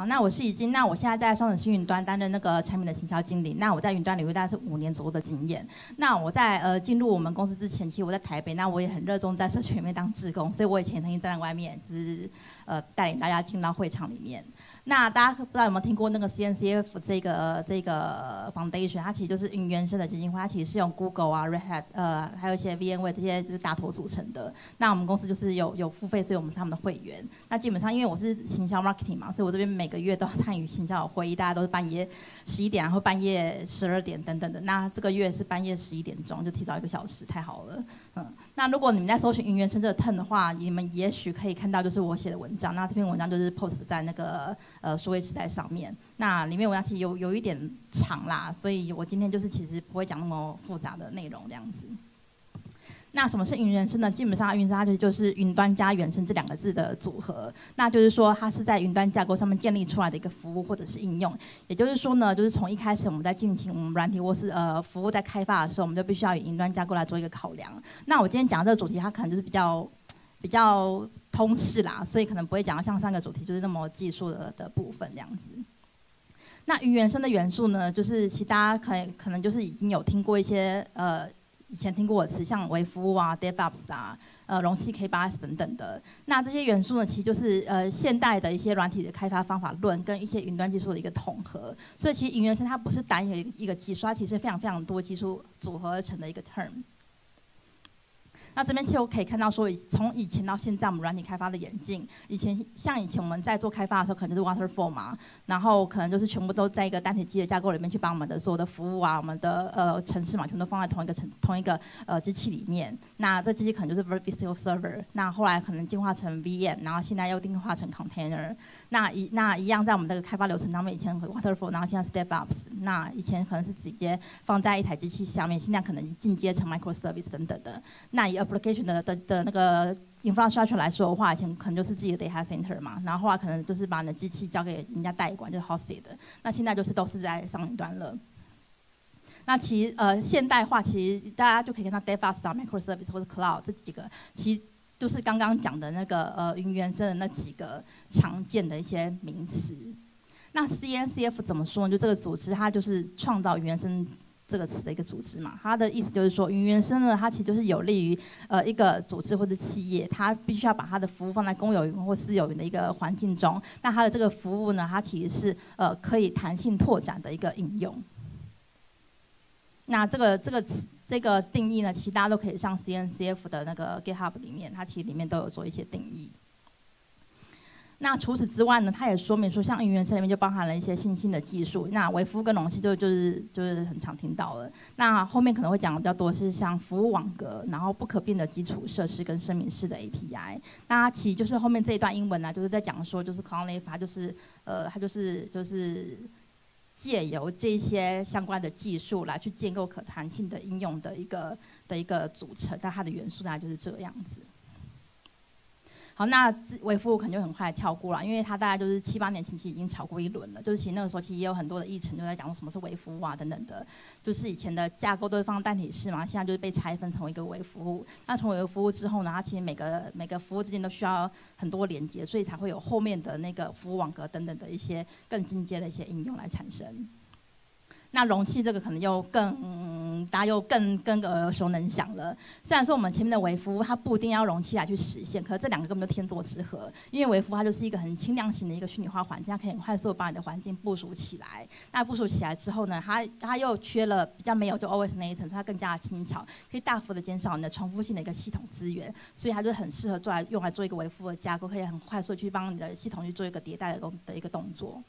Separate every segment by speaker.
Speaker 1: 好，那我是已经，那我现在在双子星云端担任那个产品的行销经理。那我在云端领域大概是五年左右的经验。那我在呃进入我们公司之前，其实我在台北，那我也很热衷在社群里面当志工，所以我以前曾经站在外面，就是呃带领大家进到会场里面。那大家不知道有没有听过那个 CNCF 这个这个 foundation？它其实就是云原生的基金会，它其实是用 Google 啊、Red Hat 呃，还有一些 VMware 这些就是大头组成的。那我们公司就是有有付费，所以我们是他们的会员。那基本上因为我是行销 marketing 嘛，所以我这边每个月都要参与行销会议，大家都是半夜十一点，然后半夜十二点等等的。那这个月是半夜十一点钟，就提早一个小时，太好了。嗯，那如果你们在搜寻云原生这个 turn 的话，你们也许可以看到就是我写的文章。那这篇文章就是 post 在那个呃数位时代上面。那里面文章其实有有一点长啦，所以我今天就是其实不会讲那么复杂的内容这样子。那什么是云原生呢？基本上，云它就就是云端加原生这两个字的组合。那就是说，它是在云端架构上面建立出来的一个服务或者是应用。也就是说呢，就是从一开始我们在进行我们软体或是呃服务在开发的时候，我们就必须要以云端架构来做一个考量。那我今天讲这个主题，它可能就是比较比较通识啦，所以可能不会讲到像上个主题就是那么技术的的部分这样子。那云原生的元素呢，就是其他可能可能就是已经有听过一些呃。以前听过的词，像微服务啊、DevOps 啊、呃、容器 K8s 等等的，那这些元素呢，其实就是呃现代的一些软体的开发方法论跟一些云端技术的一个统合。所以其实云原生它不是单一一个技术，它其实非常非常多技术组合而成的一个 term。那这边其实可以看到，说从以前到现在，我们软体开发的演进，以前像以前我们在做开发的时候，可能就是 waterfall 嘛，然后可能就是全部都在一个单体机的架构里面去把我们的所有的服务啊，我们的呃城市嘛，全都放在同一个城同一个呃机器里面。那这机器可能就是 virtual server，那后来可能进化成 VM，然后现在又进化成 container。那一那一样在我们这个开发流程当中，以前 waterfall，然后现在 stepups。那以前可能是直接放在一台机器下面，现在可能进阶成 microservice 等等的。那也 application 的的的那个 infrastructure 来说的话，以前可能就是自己的 data center 嘛，然后后来可能就是把你的机器交给人家代管，就是 hosted 的。那现在就是都是在上云端了。那其实呃现代化，其实大家就可以看到 DevOps、microservice 或者 cloud 这几个，其实都是刚刚讲的那个呃云原生的那几个常见的一些名词。那 CNCF 怎么说呢？就这个组织，它就是创造原生。这个词的一个组织嘛，它的意思就是说，云原生呢，它其实就是有利于呃一个组织或者企业，它必须要把它的服务放在公有云或私有云的一个环境中。那它的这个服务呢，它其实是呃可以弹性拓展的一个应用。那这个这个词这个定义呢，其实大家都可以上 CNCF 的那个 GitHub 里面，它其实里面都有做一些定义。那除此之外呢，它也说明说，像云原生里面就包含了一些新兴的技术。那微服务跟容器就就是就是很常听到了。那后面可能会讲的比较多是像服务网格，然后不可变的基础设施跟声明式的 API。那它其实就是后面这一段英文呢，就是在讲说，就是 c o n l e，就是呃，它就是就是借由这些相关的技术来去建构可弹性的应用的一个的一个组成。那它的元素大概就是这个样子。好，那微服务可能就很快跳过了，因为它大概就是七八年前期已经炒过一轮了。就是其实那个时候其实也有很多的议程就在讲什么是微服务啊等等的。就是以前的架构都是放单体式嘛，现在就是被拆分成为一个微服务。那成为微服务之后呢，它其实每个每个服务之间都需要很多连接，所以才会有后面的那个服务网格等等的一些更进阶的一些应用来产生。那容器这个可能又更，大家又更更耳熟能详了。虽然说我们前面的微服务它不一定要容器来去实现，可是这两个根本就天作之合。因为微服务它就是一个很轻量型的一个虚拟化环境，它可以很快速把你的环境部署起来。那部署起来之后呢，它它又缺了比较没有就 OS 那一层，所以它更加的轻巧，可以大幅的减少你的重复性的一个系统资源。所以它就很适合做来用来做一个微服务的架构，可以很快速去帮你的系统去做一个迭代的动的一个动作。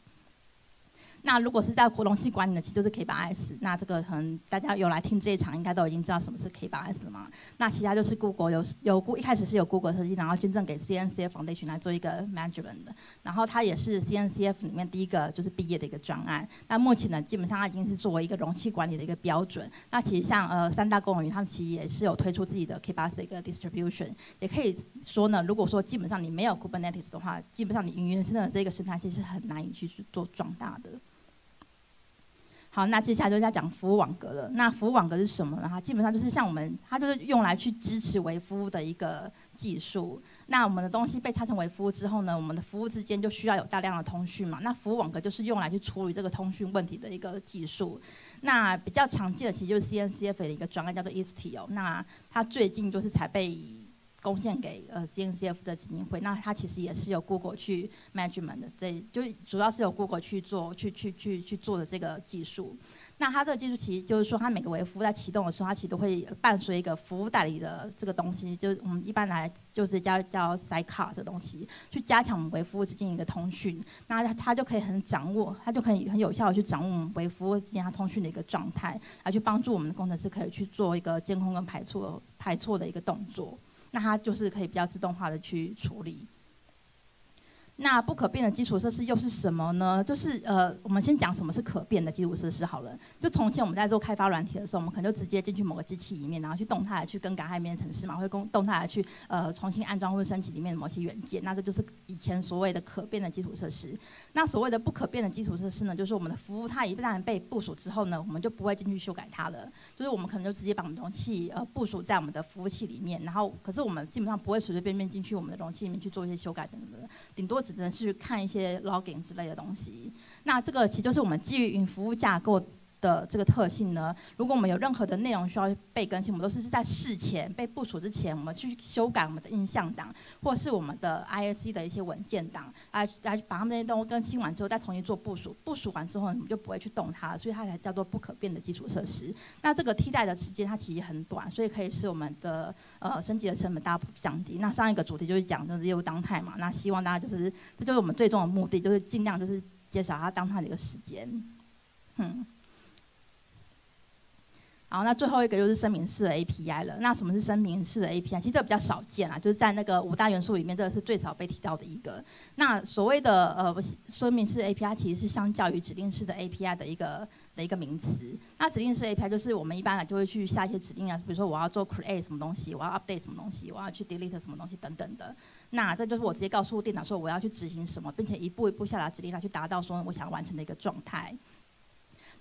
Speaker 1: 那如果是在活动器管理的，其实就是 K8s。那这个可能大家有来听这一场，应该都已经知道什么是 K8s 了嘛？那其他就是 Google 有有一开始是有 Google 设计，然后捐赠给 CNCF Foundation 来做一个 management 的。然后它也是 CNCF 里面第一个就是毕业的一个专案。那目前呢，基本上它已经是作为一个容器管理的一个标准。那其实像呃三大公有云，他们其实也是有推出自己的 K8s 的一个 distribution。也可以说呢，如果说基本上你没有 Kubernetes 的话，基本上你云原生的这个生态系是很难以去做壮大的。好，那接下来就要讲服务网格了。那服务网格是什么呢？它基本上就是像我们，它就是用来去支持微服务的一个技术。那我们的东西被拆成微服务之后呢，我们的服务之间就需要有大量的通讯嘛。那服务网格就是用来去处理这个通讯问题的一个技术。那比较常见的其实就是 CNCF 的一个专案叫做 Istio。那它最近就是才被贡献给呃 CNCF 的基金会。那它其实也是由 Google 去 management 的，这就主要是由 Google 去做去去去去做的这个技术。那它这个技术其实就是说，它每个微服务在启动的时候，它其实都会伴随一个服务代理的这个东西，就是我们一般来就是叫叫 sidecar 这东西，去加强我们微服务之间一个通讯。那它它就可以很掌握，它就可以很有效的去掌握我们微服务之间它通讯的一个状态，来去帮助我们的工程师可以去做一个监控跟排错排错的一个动作。那它就是可以比较自动化的去处理。那不可变的基础设施又是什么呢？就是呃，我们先讲什么是可变的基础设施好了。就从前我们在做开发软体的时候，我们可能就直接进去某个机器里面，然后去动态的去更改它里面的程式嘛，会动动态的去呃重新安装或者升级里面的某些元件。那这就是以前所谓的可变的基础设施。那所谓的不可变的基础设施呢，就是我们的服务它一旦被部署之后呢，我们就不会进去修改它了。就是我们可能就直接把我们容器呃部署在我们的服务器里面，然后可是我们基本上不会随随便便进去我们的容器里面去做一些修改等等的，顶多只只能去看一些 login 之类的东西，那这个其实就是我们基于云服务架构的这个特性呢。如果我们有任何的内容需要被更新，我们都是是在事前被部署之前，我们去修改我们的印象档，或是我们的 ISC 的一些文件档，来来把它们那些东西更新完之后，再重新做部署。部署完之后，我们就不会去动它，所以它才叫做不可变的基础设施。那这个替代的时间它其实很短，所以可以使我们的呃升级的成本大幅降低。那上一个主题就是讲的业务当态嘛，那希望大家就是这就是我们最终的目的，就是尽量就是减少它当态的一个时间，嗯。好，那最后一个就是声明式的 API 了。那什么是声明式的 API？其实这比较少见啊，就是在那个五大元素里面，这个是最少被提到的一个。那所谓的呃声明式 API，其实是相较于指令式的 API 的一个的一个名词。那指令式 API 就是我们一般来就会去下一些指令啊，比如说我要做 create 什么东西，我要 update 什么东西，我要去 delete 什么东西等等的。那这就是我直接告诉电脑说我要去执行什么，并且一步一步下达指令来去达到说我想要完成的一个状态。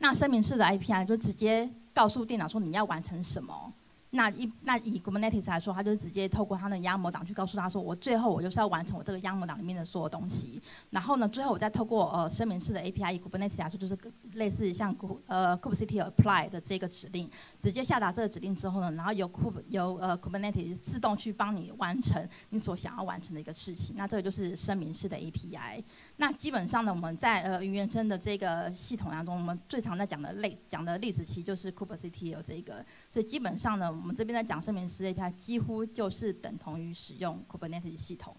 Speaker 1: 那声明式的 API 就直接告诉电脑说你要完成什么。那一那以 Kubernetes 来说，它就直接透过它的压模档去告诉他说，我最后我就是要完成我这个压模档里面的所有东西。然后呢，最后我再透过呃声明式的 API，以 Kubernetes 来说，就是类似像 ku 呃 kubectl apply 的这个指令，直接下达这个指令之后呢，然后由 Kub 由呃 Kubernetes 自动去帮你完成你所想要完成的一个事情。那这个就是声明式的 API。那基本上呢，我们在呃云原生的这个系统当中，我们最常在讲的类讲的例子，其实就是 kubectl 这个。所以基本上呢，我们这边在讲声明式 API，几乎就是等同于使用 Kubernetes 系统，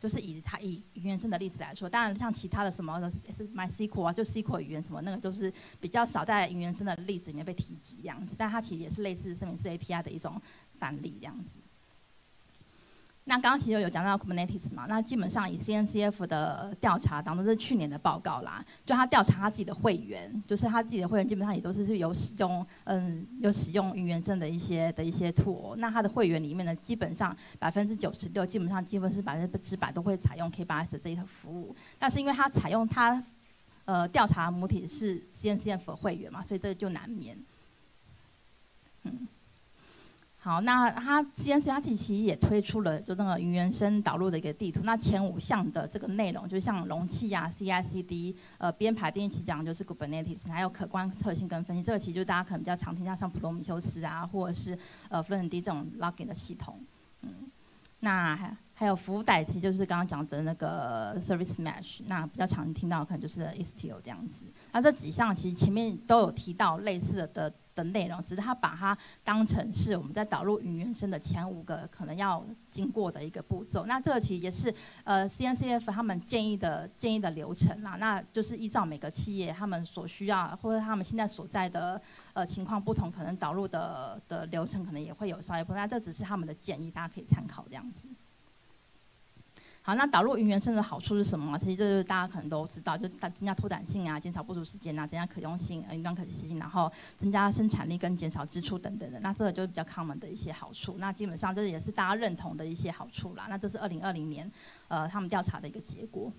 Speaker 1: 就是以它以原生的例子来说。当然，像其他的什么的是 MySQL 啊，就 SQL 语言什么，那个都是比较少在云原生的例子里面被提及这样子。但它其实也是类似声明式 API 的一种范例这样子。那刚刚其实有讲到 Kubernetes 嘛，那基本上以 CNCF 的调查当中，是去年的报告啦，就他调查他自己的会员，就是他自己的会员基本上也都是是有使用，嗯，有使用云原生的一些的一些 tool。那他的会员里面呢，基本上百分之九十六，基本上基本是百分之百都会采用 K8s 这一套服务。但是因为他采用他，呃，调查母体是 CNCF 的会员嘛，所以这就难免，嗯。好，那它 C N C 它其实也推出了就那个云原生导入的一个地图。那前五项的这个内容，就像容器啊、C I C D、呃编排定义起讲就是 Kubernetes，还有可观测性跟分析，这个其实就大家可能比较常听到像普罗米修斯啊，或者是呃 Fluentd 这种 Logging 的系统。嗯，那还有服务代其就是刚刚讲的那个 Service Mesh，那比较常听到可能就是 Istio 这样子。那这几项其实前面都有提到类似的。的内容，只是他把它当成是我们在导入云原生的前五个可能要经过的一个步骤。那这个其实也是呃 CNCF 他们建议的建议的流程啦。那就是依照每个企业他们所需要或者他们现在所在的呃情况不同，可能导入的的流程可能也会有稍微不同。那这只是他们的建议，大家可以参考这样子。好，那导入云原生的好处是什么？其实这就是大家可能都知道，就增加拓展性啊，减少部署时间啊，增加可用性、云端可及性，然后增加生产力跟减少支出等等的。那这个就是比较 common 的一些好处。那基本上这也是大家认同的一些好处啦。那这是二零二零年呃他们调查的一个结果。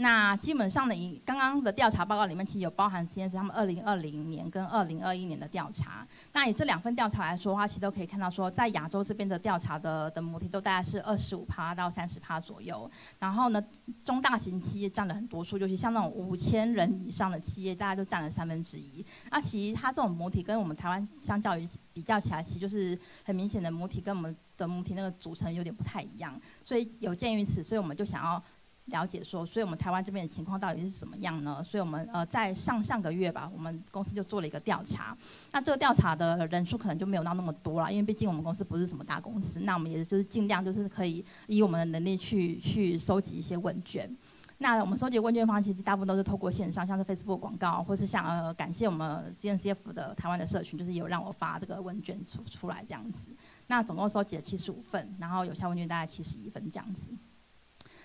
Speaker 1: 那基本上呢，以刚刚的调查报告里面，其实有包含今天是他们二零二零年跟二零二一年的调查。那以这两份调查来说的话，其实都可以看到说，在亚洲这边的调查的的母体都大概是二十五趴到三十趴左右。然后呢，中大型企业占了很多数，尤其像那种五千人以上的企业，大概就占了三分之一。那其实它这种母体跟我们台湾相较于比较起来，其实就是很明显的母体跟我们的母体那个组成有点不太一样。所以有鉴于此，所以我们就想要。了解说，所以我们台湾这边的情况到底是怎么样呢？所以我们呃在上上个月吧，我们公司就做了一个调查。那这个调查的人数可能就没有到那么多了，因为毕竟我们公司不是什么大公司。那我们也就是尽量就是可以以我们的能力去去收集一些问卷。那我们收集问卷方其实大部分都是透过线上，像是 Facebook 广告，或是像呃感谢我们 CNCF 的台湾的社群，就是有让我发这个问卷出出来这样子。那总共收集了七十五份，然后有效问卷大概七十一份这样子。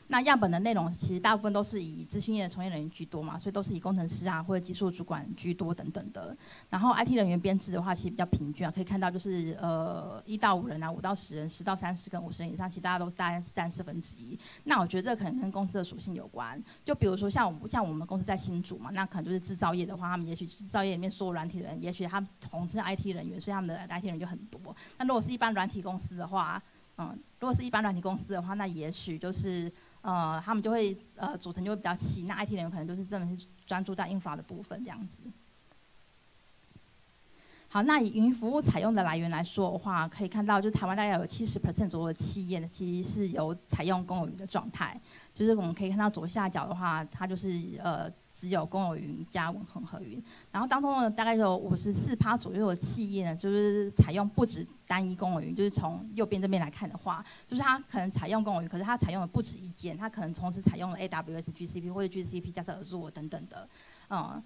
Speaker 1: 那样本的内容其实大部分都是以资讯业的从业人员居多嘛，所以都是以工程师啊或者技术主管居多等等的。然后 IT 人员编制的话，其实比较平均啊，可以看到就是呃一到五人啊，五到十人，十到三十跟五十人以上，其实大家都是大概是占四分之一。那我觉得这可能跟公司的属性有关。就比如说像我们像我们公司在新竹嘛，那可能就是制造业的话，他们也许制造业里面所有软体的人，也许他们同是 IT 人员，所以他们的 IT 人就很多。那如果是一般软体公司的话，嗯，如果是一般软体公司的话，那也许就是。呃，他们就会呃组成就会比较细，那 IT 人员可能就是真的是专注在印刷的部分这样子。好，那以云服务采用的来源来说的话，可以看到，就台湾大概有七十 percent 左右的企业呢，其实是有采用公有云的状态。就是我们可以看到左下角的话，它就是呃。只有公有云加混合云，然后当中呢，大概有五十四趴左右的企业呢，就是采用不止单一公有云。就是从右边这边来看的话，就是它可能采用公有云，可是它采用的不止一间，它可能同时采用了 AWS、GCP 或者 GCP 加上 Azure 等等的，嗯，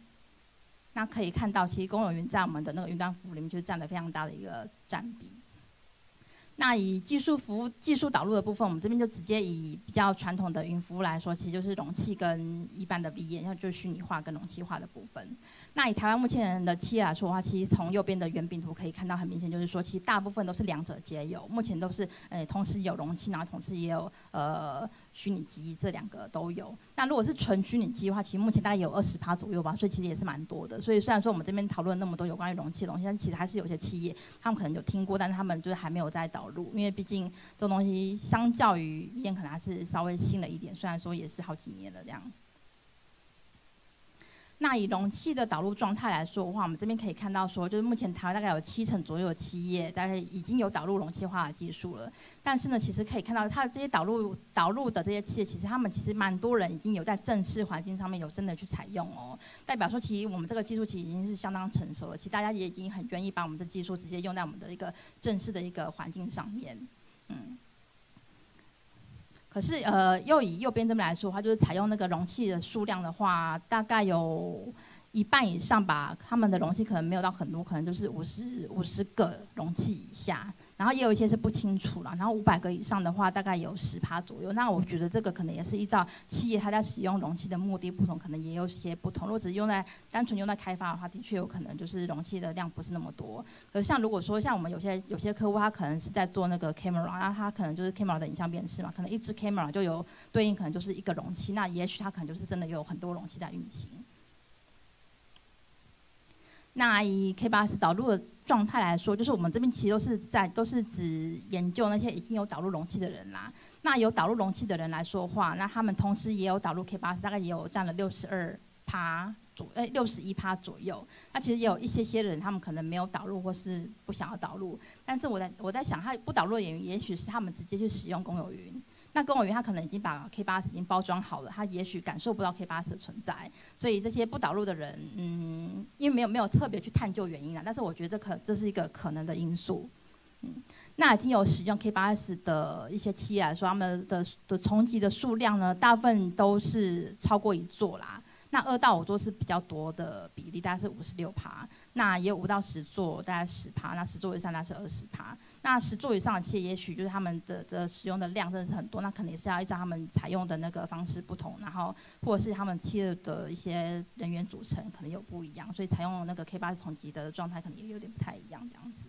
Speaker 1: 那可以看到，其实公有云在我们的那个云端服务里面就占了非常大的一个占比。那以技术服务、技术导入的部分，我们这边就直接以比较传统的云服务来说，其实就是容器跟一般的 VM，像就是虚拟化跟容器化的部分。那以台湾目前的企业来说的话，其实从右边的圆饼图可以看到，很明显就是说，其实大部分都是两者皆有，目前都是诶同时有容器，然后同时也有呃。虚拟机这两个都有。那如果是纯虚拟机的话，其实目前大概有二十趴左右吧，所以其实也是蛮多的。所以虽然说我们这边讨论那么多有关于容器的东西，但其实还是有些企业他们可能有听过，但是他们就是还没有在导入，因为毕竟这种东西相较于以前可能还是稍微新了一点。虽然说也是好几年了这样。那以容器的导入状态来说的话，我们这边可以看到说，就是目前台湾大概有七成左右的企业，大概已经有导入容器化的技术了。但是呢，其实可以看到它的这些导入导入的这些企业，其实他们其实蛮多人已经有在正式环境上面有真的去采用哦。代表说，其实我们这个技术其实已经是相当成熟了，其实大家也已经很愿意把我们的技术直接用在我们的一个正式的一个环境上面，嗯。可是，呃，又以右边这边来说的话，就是采用那个容器的数量的话，大概有一半以上吧。他们的容器可能没有到很多，可能就是五十五十个容器以下。然后也有一些是不清楚了，然后五百个以上的话，大概有十趴左右。那我觉得这个可能也是依照企业它在使用容器的目的不同，可能也有一些不同。如果只是用在单纯用在开发的话，的确有可能就是容器的量不是那么多。可是像如果说像我们有些有些客户，他可能是在做那个 camera，那他可能就是 camera 的影像辨识嘛，可能一支 camera 就有对应可能就是一个容器，那也许他可能就是真的有很多容器在运行。那以 K 八 S 导入的状态来说，就是我们这边其实都是在都是指研究那些已经有导入容器的人啦。那有导入容器的人来说话，那他们同时也有导入 K 八 S，大概也有占了六十二趴左，哎，六十一趴左右。那其实也有一些些人，他们可能没有导入或是不想要导入。但是我在我在想，他不导入的原因，也许是他们直接去使用公有云。那公务员他可能已经把 K 八 S 已经包装好了，他也许感受不到 K 八 S 的存在，所以这些不导入的人，嗯，因为没有没有特别去探究原因啊，但是我觉得可这是一个可能的因素，嗯，那已经有使用 K 八 S 的一些企业来说，他们的的重级的数量呢，大部分都是超过一座啦。那二到五座是比较多的比例，大概是五十六趴。那也有五到十座，大概十趴。那十座以上，大概是二十趴。那十座以上的企业，也许就是他们的的使用的量真的是很多。那肯定是要依照他们采用的那个方式不同，然后或者是他们企业的一些人员组成可能有不一样，所以采用那个 K 八重级的状态可能也有点不太一样这样子。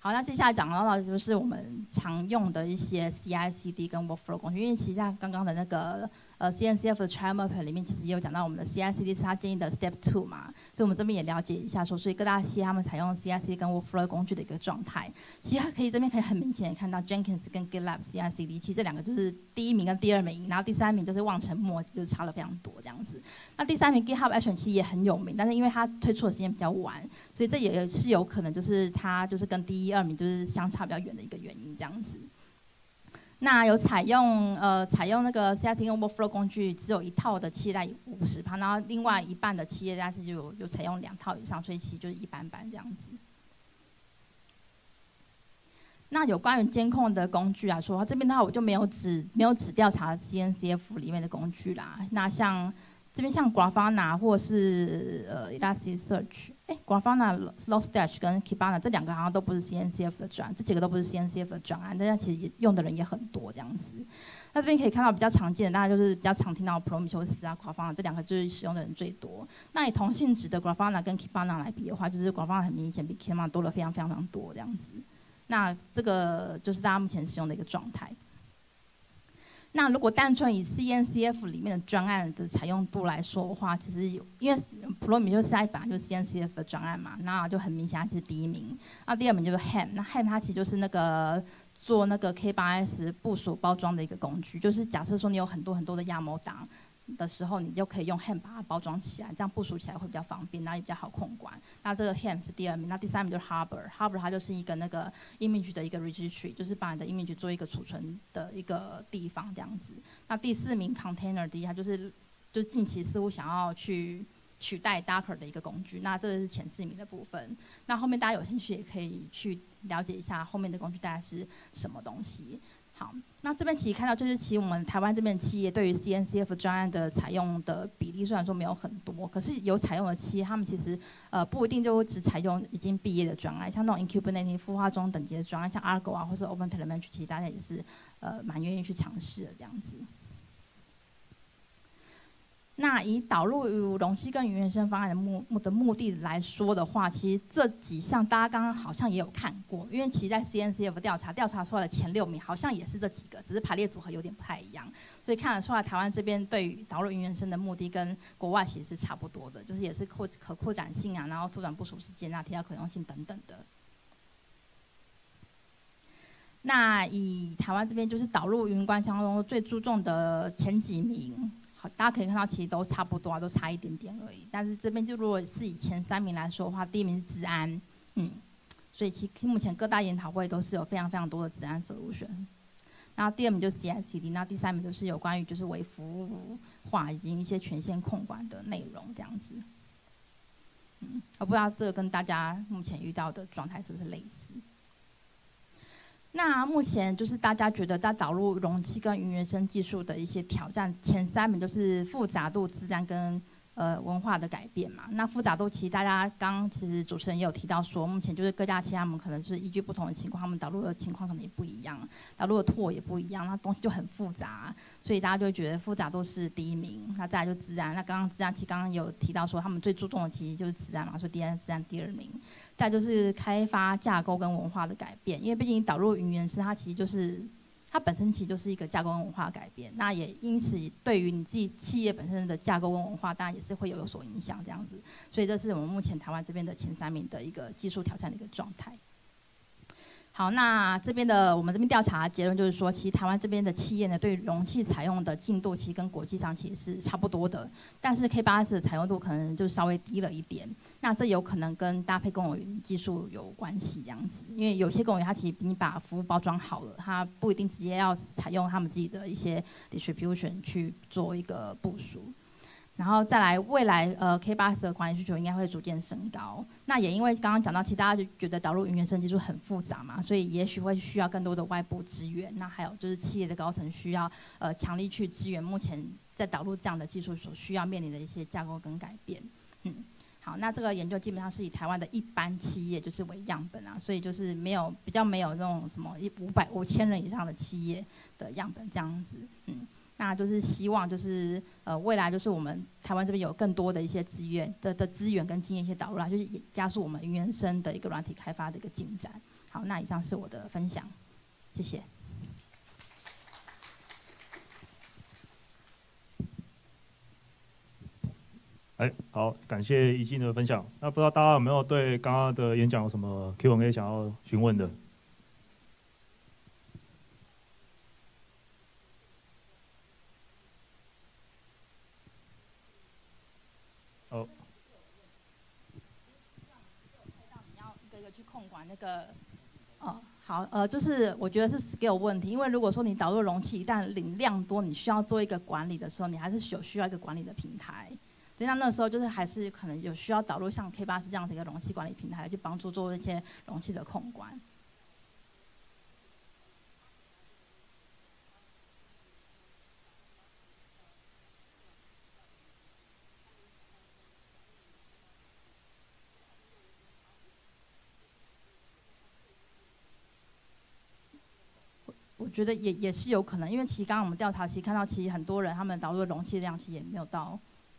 Speaker 1: 好，那接下来讲到的就是我们常用的一些 CI/CD 跟 Workflow 工具，因为其实像刚刚的那个。呃，CNCF 的 trial map 里面其实也有讲到我们的 CI/CD 是他建议的 step two 嘛，所以我们这边也了解一下说，所以各大系他们采用 CI/CD 跟 workflow 工具的一个状态，其实可以这边可以很明显的看到 Jenkins 跟 GitLab CI/CD，其实这两个就是第一名跟第二名，然后第三名就是望尘莫及，就是差了非常多这样子。那第三名 GitHub Action 其实也很有名，但是因为它推出的时间比较晚，所以这也是有可能就是它就是跟第一、二名就是相差比较远的一个原因这样子。那有采用呃采用那个 CI/CD 用 Workflow 工具，只有一套的企业五十趴，然后另外一半的企业家是就有有采用两套以上，所以其实就是一般般这样子。那有关于监控的工具来说，这边的话我就没有只没有只调查 CNCF 里面的工具啦。那像这边像 Grafana 或是呃 Elasticsearch。哎，Grafana、Logstash 跟 Kibana 这两个好像都不是 CNCF 的专，这几个都不是 CNCF 的专案，大家其实用的人也很多这样子。那这边可以看到比较常见的，大家就是比较常听到 Prometheus 啊、Grafana 这两个就是使用的人最多。那以同性质的 Grafana 跟 Kibana 来比的话，就是 Grafana 很明显比 Kibana 多了非常非常非常多这样子。那这个就是大家目前使用的一个状态。那如果单纯以 CNCF 里面的专案的采用度来说的话，其实有，因为普罗米修斯它本来就是 CNCF 的专案嘛，那就很明显它是第一名。那第二名就是 Ham，那 Ham 它其实就是那个做那个 K8s 部署包装的一个工具，就是假设说你有很多很多的亚模档。的时候，你就可以用 Ham 把它包装起来，这样部署起来会比较方便，那也比较好控管。那这个 Ham 是第二名，那第三名就是 Harbor，Harbor 它就是一个那个 image 的一个 registry，就是把你的 image 做一个储存的一个地方这样子。那第四名 Container D，它就是就近期似乎想要去取代 Docker 的一个工具。那这个是前四名的部分。那后面大家有兴趣也可以去了解一下后面的工具大概是什么东西。好，那这边其实看到就是，其实我们台湾这边企业对于 CNCF 专案的采用的比例虽然说没有很多，可是有采用的企业，他们其实呃不一定就只采用已经毕业的专案，像那种 Incubating 孵化中等级的专案，像 Argo 啊或是 OpenTelemetry，其实大家也是呃蛮愿意去尝试的这样子。那以导入容器跟云原生方案的目目的目的来说的话，其实这几项大家刚刚好像也有看过，因为其实在 CNCF 调查调查出来的前六名好像也是这几个，只是排列组合有点不太一样，所以看得出来台湾这边对于导入云原生的目的跟国外其实是差不多的，就是也是扩可扩展性啊，然后缩短部署时间啊，提高可用性等等的。那以台湾这边就是导入云端当中最注重的前几名。大家可以看到，其实都差不多啊，都差一点点而已。但是这边就如果是以前三名来说的话，第一名是治安，嗯，所以其实目前各大研讨会都是有非常非常多的治安 solution。然后第二名就是 CICD，那第三名就是有关于就是为服务化以及一些权限控管的内容这样子。嗯，我不知道这个跟大家目前遇到的状态是不是类似。那目前就是大家觉得在导入容器跟云原生技术的一些挑战，前三名就是复杂度、自然跟。呃，文化的改变嘛，那复杂度其实大家刚其实主持人也有提到说，目前就是各家企业他们可能是依据不同的情况，他们导入的情况可能也不一样，导入的拓也不一样，那东西就很复杂，所以大家就觉得复杂度是第一名，那再来就自然，那刚刚自然其实刚刚有提到说，他们最注重的其实就是自然嘛，所以第二自然第二名，再就是开发架构跟文化的改变，因为毕竟导入云原生它其实就是。它本身其实就是一个架构跟文化改变，那也因此对于你自己企业本身的架构跟文化，当然也是会有有所影响这样子。所以这是我们目前台湾这边的前三名的一个技术挑战的一个状态。好，那这边的我们这边调查结论就是说，其实台湾这边的企业呢，对容器采用的进度其实跟国际上其实是差不多的，但是 K 八 S 的采用度可能就稍微低了一点。那这有可能跟搭配公有云技术有关系这样子，因为有些公有云它其实你把服务包装好了，它不一定直接要采用他们自己的一些 distribution 去做一个部署。然后再来，未来呃 K 八十的管理需求应该会逐渐升高。那也因为刚刚讲到，其实大家就觉得导入云原生技术很复杂嘛，所以也许会需要更多的外部资源。那还有就是企业的高层需要呃强力去支援目前在导入这样的技术所需要面临的一些架构跟改变。嗯，好，那这个研究基本上是以台湾的一般企业就是为样本啊，所以就是没有比较没有那种什么一五百五千人以上的企业的样本这样子。嗯。那就是希望就是呃未来就是我们台湾这边有更多的一些资源的的资源跟经验一些导入啦，就是也加速我们云原生的一个软体开发的一个进展。好，那以上是我的分享，谢谢。
Speaker 2: 哎，好，感谢怡静的分享。那不知道大家有没有对刚刚的演讲有什么 Q&A 想要询问的？
Speaker 1: 哦。你要一个一个去控管那个，哦，好，呃，就是我觉得是 scale 问题，因为如果说你导入容器，一旦领量多，你需要做一个管理的时候，你还是有需要一个管理的平台。所以那那时候就是还是可能有需要导入像 K 八四这样的一个容器管理平台，去帮助做那些容器的控管。我觉得也也是有可能，因为其实刚刚我们调查其实看到，其实很多人他们导入的容器量其实也没有到。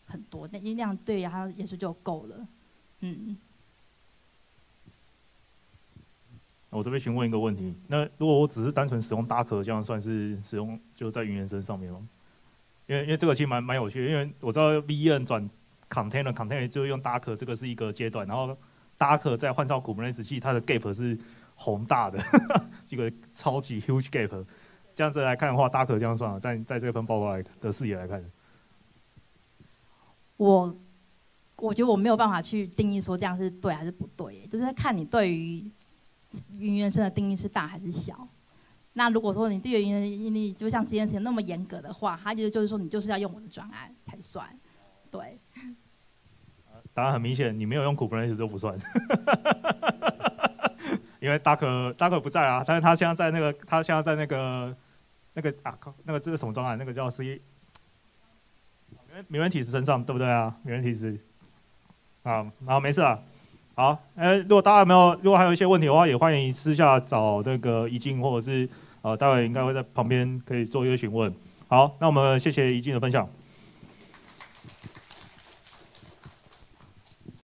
Speaker 1: 很多，那音量对呀，他也是就够了，嗯。
Speaker 2: 我这边询问一个问题，那如果我只是单纯使用大壳，这样算是使用就在云原生上面吗？因为因为这个其实蛮蛮有趣的，因为我知道 VN 转 Container，Container 就用大壳，这个是一个阶段，然后大壳再换到 Kubernetes 器，它的 gap 是宏大的，一个超级 huge gap。这样子来看的话，大可这样算了，在在这份报告来的视野来看。
Speaker 1: 我我觉得我没有办法去定义说这样是对还是不对，就是看你对于云原生的定义是大还是小。那如果说你对于云原生定义就像实验室那么严格的话，他就就是说你就是要用我的专案才算，对。
Speaker 2: 答案很明显，你没有用 Kubernetes 就不算，因为大可大可不在啊，但是他现在在那个他现在在那个那个啊靠那个这个什么专案，那个叫 C。没问题是身上对不对啊？没问题是，啊，然后，没事啊，好，哎，如果大家有没有，如果还有一些问题的话，也欢迎私下找那个怡静，或者是呃，待会应该会在旁边可以做一个询问。好，那我们谢谢怡静的分享。